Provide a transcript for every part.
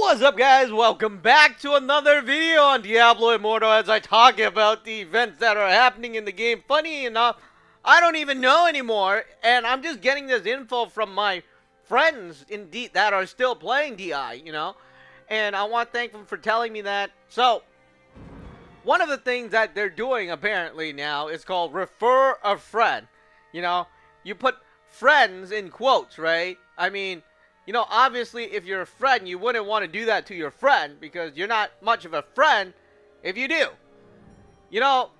What's up guys? Welcome back to another video on Diablo Immortal as I talk about the events that are happening in the game. Funny enough, I don't even know anymore and I'm just getting this info from my friends in D that are still playing DI, you know? And I want to thank them for telling me that. So, one of the things that they're doing apparently now is called refer a friend. You know, you put friends in quotes, right? I mean, you know, obviously, if you're a friend, you wouldn't want to do that to your friend because you're not much of a friend if you do. You know,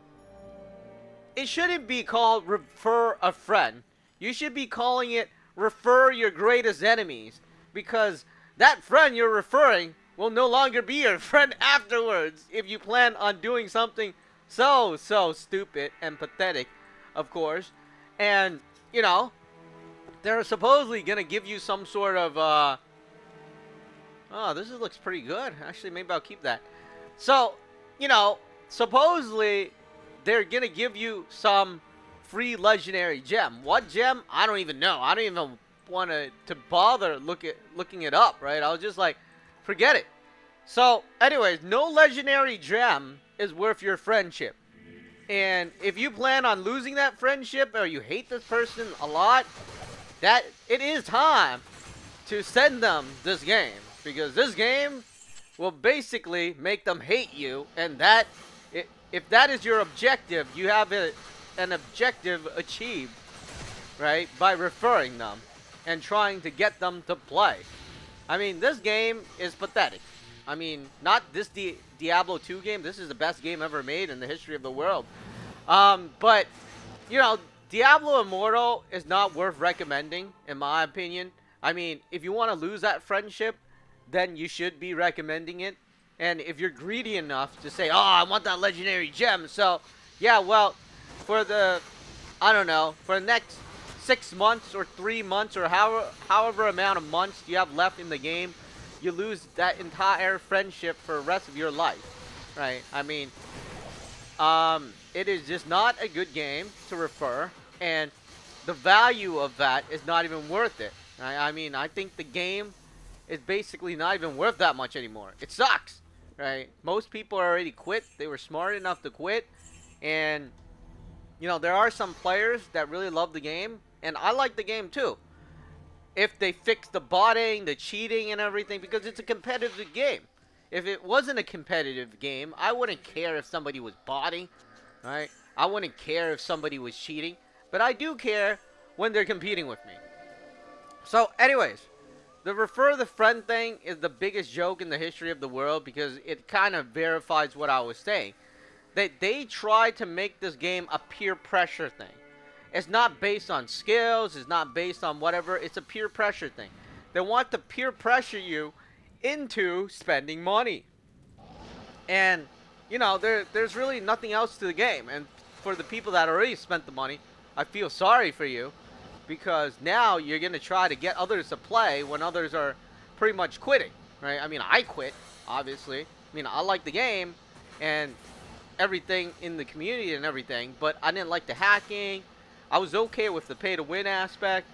it shouldn't be called refer a friend. You should be calling it refer your greatest enemies because that friend you're referring will no longer be your friend afterwards if you plan on doing something so, so stupid and pathetic, of course. And, you know, they're supposedly to give you some sort of, uh... Oh, this looks pretty good. Actually, maybe I'll keep that. So, you know, supposedly they're to give you some free legendary gem. What gem? I don't even know. I don't even want to to bother look at looking it up, right? I was just like, forget it. So, anyways, no legendary gem is worth your friendship. And if you plan on losing that friendship or you hate this person a lot, that it is time to send them this game. Because this game will basically make them hate you and that if that is your objective you have a, an objective achieved right by referring them and trying to get them to play. I mean this game is pathetic. I mean not this Di Diablo 2 game. This is the best game ever made in the history of the world. Um, but you know Diablo Immortal is not worth recommending, in my opinion. I mean, if you want to lose that friendship, then you should be recommending it. And if you're greedy enough to say, oh, I want that legendary gem. So, yeah, well, for the, I don't know, for the next six months or three months or however, however amount of months you have left in the game, you lose that entire friendship for the rest of your life. Right? I mean, um, it is just not a good game to refer and the value of that is not even worth it. I, I mean, I think the game is basically not even worth that much anymore. It sucks, right? Most people already quit. They were smart enough to quit, and you know there are some players that really love the game, and I like the game too. If they fix the botting, the cheating, and everything, because it's a competitive game. If it wasn't a competitive game, I wouldn't care if somebody was botting, right? I wouldn't care if somebody was cheating. But I do care when they're competing with me. So, anyways, the refer the friend thing is the biggest joke in the history of the world because it kind of verifies what I was saying. That they try to make this game a peer pressure thing. It's not based on skills, it's not based on whatever, it's a peer pressure thing. They want to peer pressure you into spending money. And, you know, there, there's really nothing else to the game. And for the people that already spent the money, I feel sorry for you because now you're going to try to get others to play when others are pretty much quitting, right? I mean, I quit, obviously. I mean, I like the game and everything in the community and everything, but I didn't like the hacking. I was okay with the pay to win aspect,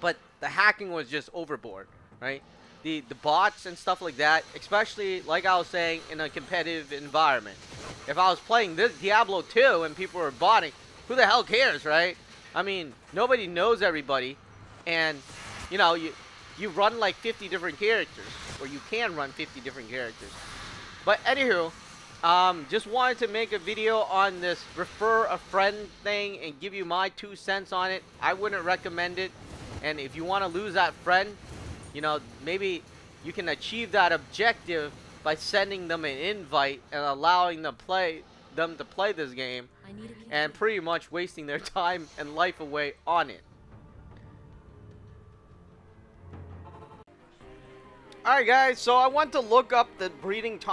but the hacking was just overboard, right? The, the bots and stuff like that, especially, like I was saying, in a competitive environment. If I was playing this Diablo 2 and people were botting, who the hell cares, right? I mean, nobody knows everybody, and you know, you you run like 50 different characters, or you can run 50 different characters. But anywho, um, just wanted to make a video on this refer a friend thing and give you my two cents on it. I wouldn't recommend it. And if you want to lose that friend, you know, maybe you can achieve that objective by sending them an invite and allowing them play them to play this game and pretty much wasting their time and life away on it. Alright guys, so I want to look up the breeding time